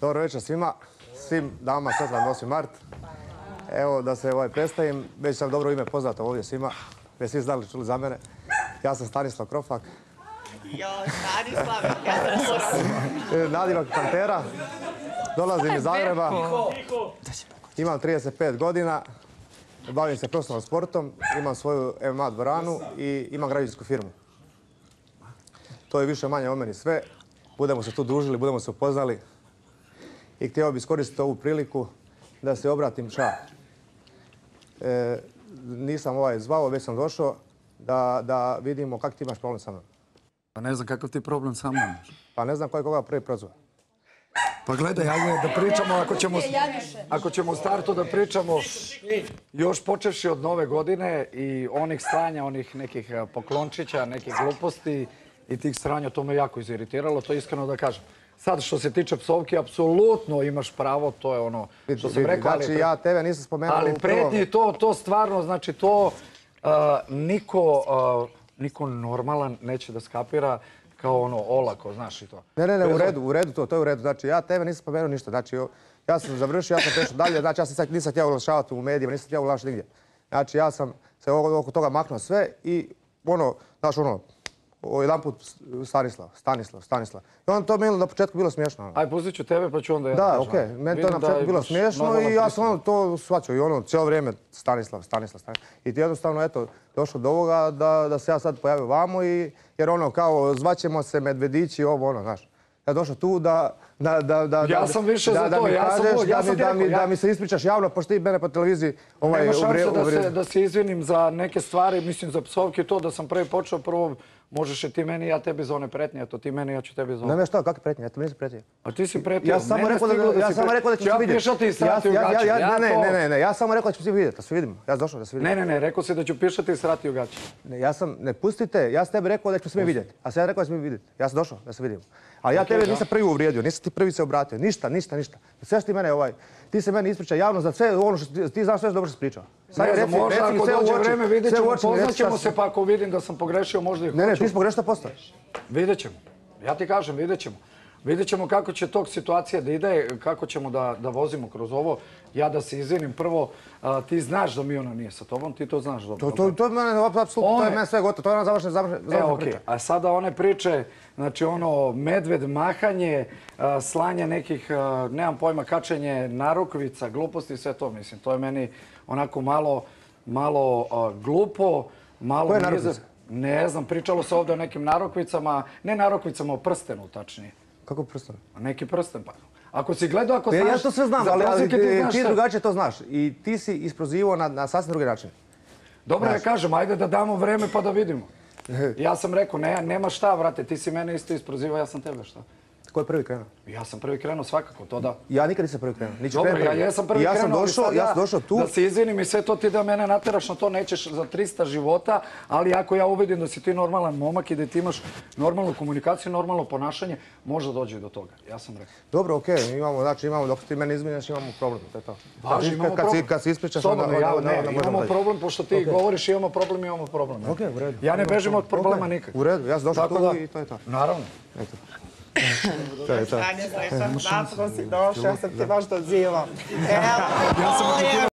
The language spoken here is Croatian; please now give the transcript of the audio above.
Dobro večer svima, svim damama sretna 8. mart. Evo da se ovaj predstavim, već sam dobro ime poznato ovdje svima, već svi znali čuli za mene. Ja sam Stanislav Krofak, Joj, Stanislav, ja sam nadimak Pantera, dolazim iz Zagreba, imam 35 godina, bavim se profesionalnom sportom, imam svoju MMA dvoranu i imam građevinsku firmu. To je više manje o meni sve. Budemo se tu družili, budemo se upoznali. I htio bih iskoristiti ovu priliku da se obratim ša. E, nisam ovaj zvao, već sam došao da, da vidimo kak ti imaš problem sa mnom. Pa ne znam kakav ti problem sa mnom. Pa ne znam ko je koga prvi prozvao. Pa gledaj, ajde da pričamo, ako ćemo, ako ćemo u startu da pričamo, još počevši od nove godine i onih stranja, onih nekih eh, poklončića, nekih gluposti i tih stranja, to me jako iziritiralo, to iskreno da kažem. Sad, što se tiče psovki, apsolutno imaš pravo, to je ono što sam rekao. Znači ja tebe nisam spomenuo Ali pretnje, to, to stvarno, znači to uh, niko, uh, niko normalan neće da skapira kao ono olako, znaš i to. Ne, ne, ne, u redu, u redu to, to je u redu. Znači, ja tebe nisam spomenuo ništa. Znači, ja sam završio, ja sam prešao dalje, znači ja sam sad nisam htio oglašavati u medijima, nisam htio oglašavati nigdje. Znači, ja sam se oko toga maknuo sve i ono, znaš ono, jedan put Stanislav, Stanislav, Stanislav. I onda to meni na početku bilo smiješno. ono. Aj, pustit ću tebe pa ću onda ja Da, okej, meni to na početku bilo smiješno i ja sam ono to shvaćao i ono cijelo vrijeme Stanislav, Stanislav, Stanislav. I ti jednostavno, eto, došlo do ovoga da, da se ja sad pojavio vamo i, jer ono, kao, zvaćemo se medvedići, ovo, ono, znaš. Ja došao tu da, da, da, da, Ja sam više da, za to, mi ja sam kažeš, ja da, sam mi, da, mi, rekao, ja- da mi se ispričaš javno, pošto ti mene po televiziji ovaj, Nema šanse da se, uvri- da se izvinim za neke stvari, mislim za psovke i to da sam prvi počeo, prvo možeš i ti meni, ja tebi za one pretnje, eto ti meni, ja ću tebi za Ne, one. ne, šta, kakve pretnje, ja te nisam pretio. A ti si pretio, Ja sam samo rekao da, ja samo rekao da ću ja se vidjeti. pišati i srati u ja, ja, ja, Ja ne, to- ne, ne, ne, ja samo rekao da ću se vidjeti, da se vidimo. Ja sam došao da se vidimo. Ne, ne, ne, rekao si da ću pišati i srati u gaće. Ne, ja sam, ne pustite, ja sam tebi rekao da ćemo se mi vidjeti. A sad ja rekao da mi vidjeti. Ja sam došao da se vidimo. Ali ja tebe nisam prvi uvrijedio, nisam ti prvi se obratio. Ništa, ništa, ništa. Sve što ti mene ovaj, ti se meni ispriča javno za sve ono što ti, znaš sve što dobro se pričao. Sad Ne znam, reci- možda reci mi ako sve dođe vreme vidjet ćemo, se pa ako vidim da sam pogrešio možda i Ne, ne, hoću. ti si pogrešno postoje. Vidjet ćemo. Ja ti kažem, vidjet ćemo. Vidjet ćemo kako će tog situacija da ide, kako ćemo da, da vozimo kroz ovo. Ja da se izvinim prvo, a, ti znaš da Miona nije sa tobom, ti to znaš dobro. To, to, to je mene, apsolutno, to je mene sve gotovo, to je ona završena, završena, E, završena okej. priča. A sada one priče, znači ono, medved, mahanje, a, slanje nekih, a, nemam pojma, kačenje narukvica, gluposti, sve to, mislim. To je meni onako malo, malo glupo, malo... Koje narukvice? Ne znam, pričalo se ovdje o nekim narukvicama, ne narukvicama, o prstenu tačnije. Kako prstano? A neki prsten, pa. Ako si gledao, ako Ja, znaš... ja to sve znam, ali, ali prosjeke ti drugačije to znaš. I ti si isprozivao na, na sasvim drugi način. Dobro, ja Znaš. kažem, ajde da damo vreme pa da vidimo. Ja sam rekao, ne, nema šta, vrate, ti si mene isto isprozivao, ja sam tebe, šta? Ko je prvi krenuo? Ja sam prvi krenuo svakako, to da. Ja nikad nisam prvi krenuo. Dobro, krenuti ja jesam prvi ja sam krenuo, ali došao, sad ja sam došao tu. Da se izvinim i sve to ti da mene nateraš na to, nećeš za 300 života, ali ako ja uvidim da si ti normalan momak i da ti imaš normalnu komunikaciju, normalno ponašanje, možda dođe do toga. Ja sam rekao. Dobro, okej, imamo, znači imamo, dok ti mene izmijeniš, imamo problem, to je to. Važi, Kad imamo kad, problem. kad se ispričaš, onda, onda, ja, onda, ne, onda imamo problem, pošto ti govoriš imamo problem, imamo problem. Okej, u redu. Ja ne bežim od problema nikak. U redu, ja sam došao tu i to je to. Naravno. Eto. to je to. Sam došao, ja sam ti baš dozivao. Evo,